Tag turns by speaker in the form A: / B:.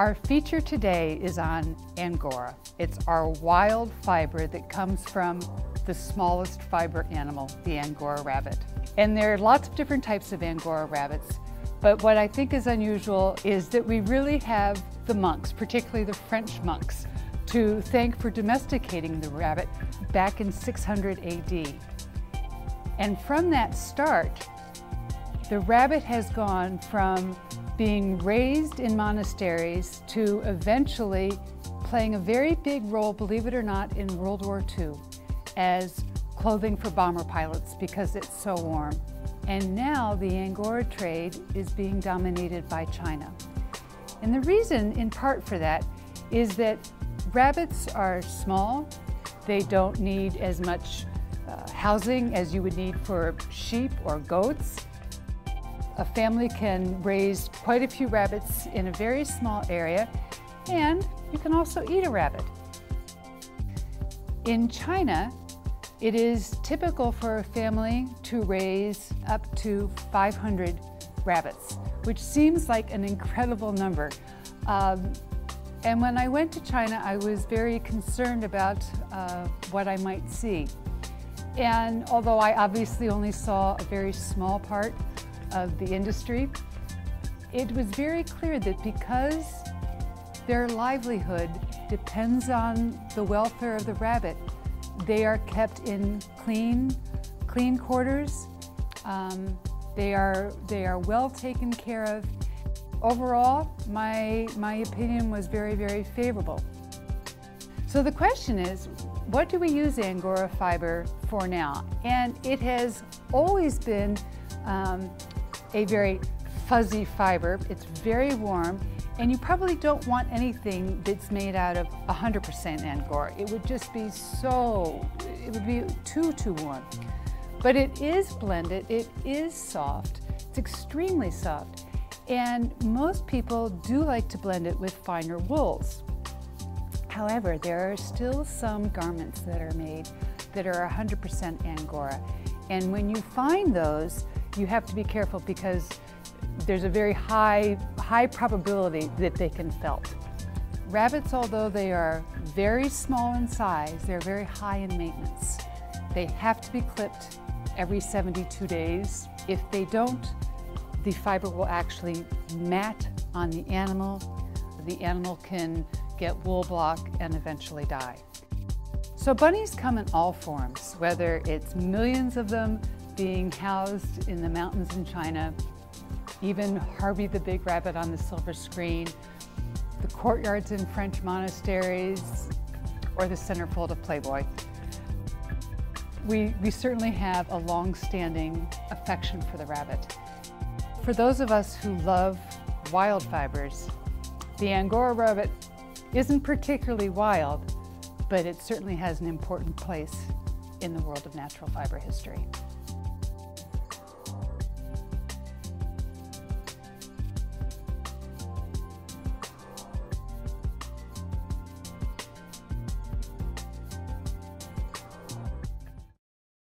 A: Our feature today is on Angora. It's our wild fiber that comes from the smallest fiber animal, the Angora rabbit. And there are lots of different types of Angora rabbits, but what I think is unusual is that we really have the monks, particularly the French monks, to thank for domesticating the rabbit back in 600 AD. And from that start, the rabbit has gone from being raised in monasteries to eventually playing a very big role, believe it or not, in World War II as clothing for bomber pilots because it's so warm. And now the Angora trade is being dominated by China. And the reason, in part for that, is that rabbits are small, they don't need as much uh, housing as you would need for sheep or goats. A family can raise quite a few rabbits in a very small area, and you can also eat a rabbit. In China, it is typical for a family to raise up to 500 rabbits, which seems like an incredible number. Um, and when I went to China, I was very concerned about uh, what I might see. And although I obviously only saw a very small part of the industry, it was very clear that because their livelihood depends on the welfare of the rabbit, they are kept in clean, clean quarters. Um, they are, they are well taken care of. Overall, my, my opinion was very, very favorable. So the question is, what do we use Angora fiber for now? And it has always been um, a very fuzzy fiber. It's very warm and you probably don't want anything that's made out of 100% Angora. It would just be so, it would be too, too warm. But it is blended, it is soft, it's extremely soft. And most people do like to blend it with finer wools. However, there are still some garments that are made that are 100% Angora. And when you find those, you have to be careful because there's a very high, high probability that they can felt. Rabbits, although they are very small in size, they're very high in maintenance. They have to be clipped every 72 days. If they don't, the fiber will actually mat on the animal. The animal can get wool block and eventually die. So bunnies come in all forms, whether it's millions of them being housed in the mountains in China even Harvey the Big Rabbit on the silver screen, the courtyards in French monasteries, or the centerfold of Playboy. We, we certainly have a long-standing affection for the rabbit. For those of us who love wild fibers, the Angora rabbit isn't particularly wild, but it certainly has an important place in the world of natural fiber history.